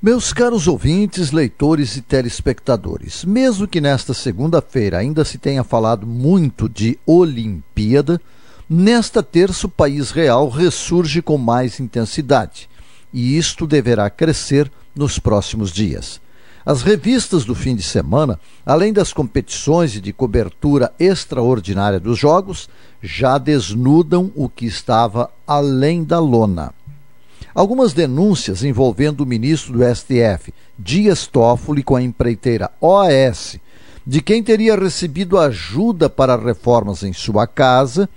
Meus caros ouvintes, leitores e telespectadores, mesmo que nesta segunda-feira ainda se tenha falado muito de Olimpíada, nesta terça o país real ressurge com mais intensidade, e isto deverá crescer nos próximos dias. As revistas do fim de semana, além das competições e de cobertura extraordinária dos jogos, já desnudam o que estava além da lona. Algumas denúncias envolvendo o ministro do STF, Dias Toffoli, com a empreiteira OAS, de quem teria recebido ajuda para reformas em sua casa,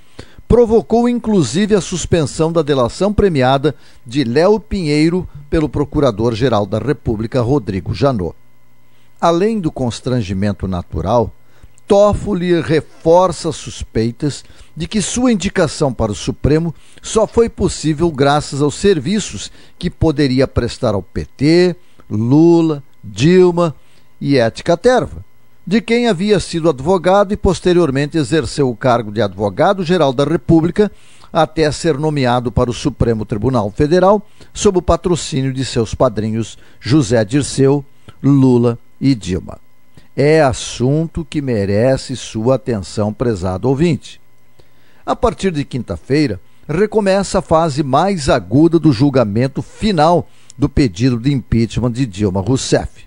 provocou inclusive a suspensão da delação premiada de Léo Pinheiro pelo Procurador-Geral da República, Rodrigo Janot. Além do constrangimento natural, Toffoli reforça suspeitas de que sua indicação para o Supremo só foi possível graças aos serviços que poderia prestar ao PT, Lula, Dilma e Ética Terva, de quem havia sido advogado e posteriormente exerceu o cargo de advogado-geral da República até ser nomeado para o Supremo Tribunal Federal sob o patrocínio de seus padrinhos José Dirceu, Lula e Dilma é assunto que merece sua atenção, prezado ouvinte. A partir de quinta-feira, recomeça a fase mais aguda do julgamento final do pedido de impeachment de Dilma Rousseff.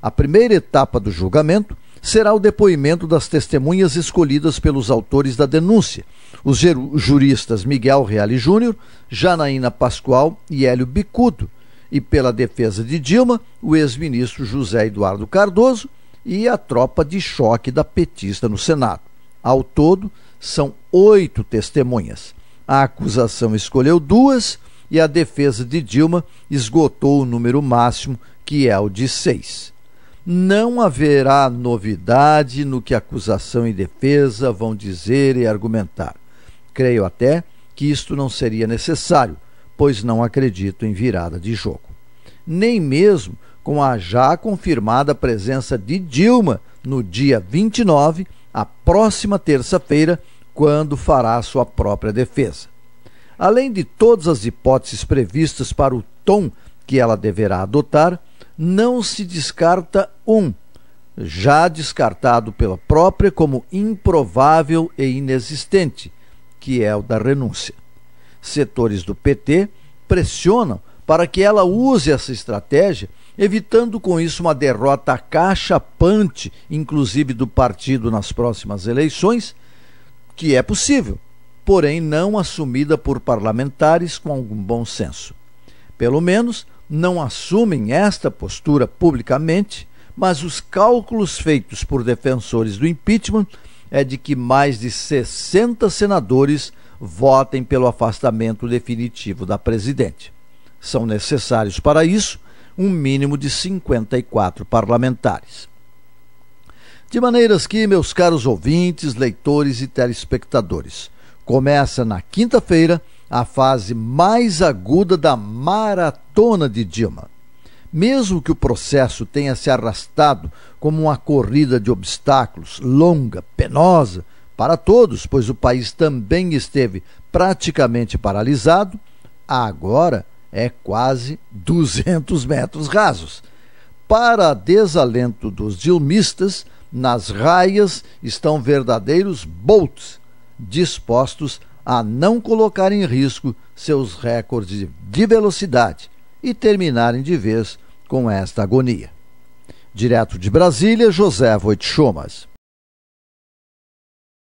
A primeira etapa do julgamento será o depoimento das testemunhas escolhidas pelos autores da denúncia, os juristas Miguel Reale Júnior, Janaína Pascoal e Hélio Bicudo, e pela defesa de Dilma, o ex-ministro José Eduardo Cardoso e a tropa de choque da petista no Senado. Ao todo, são oito testemunhas. A acusação escolheu duas e a defesa de Dilma esgotou o número máximo, que é o de seis. Não haverá novidade no que acusação e defesa vão dizer e argumentar. Creio até que isto não seria necessário, pois não acredito em virada de jogo. Nem mesmo com a já confirmada presença de Dilma no dia 29, a próxima terça-feira, quando fará sua própria defesa. Além de todas as hipóteses previstas para o tom que ela deverá adotar, não se descarta um, já descartado pela própria como improvável e inexistente, que é o da renúncia. Setores do PT pressionam para que ela use essa estratégia evitando com isso uma derrota cachapante, inclusive do partido nas próximas eleições, que é possível, porém não assumida por parlamentares com algum bom senso. Pelo menos não assumem esta postura publicamente, mas os cálculos feitos por defensores do impeachment é de que mais de 60 senadores votem pelo afastamento definitivo da presidente. São necessários para isso um mínimo de 54 parlamentares. De maneiras que, meus caros ouvintes, leitores e telespectadores, começa na quinta-feira a fase mais aguda da maratona de Dilma. Mesmo que o processo tenha se arrastado como uma corrida de obstáculos, longa, penosa, para todos, pois o país também esteve praticamente paralisado, agora é quase 200 metros rasos. Para desalento dos dilmistas, nas raias estão verdadeiros bolts, dispostos a não colocar em risco seus recordes de velocidade e terminarem de vez com esta agonia. Direto de Brasília, José Voit Chomas.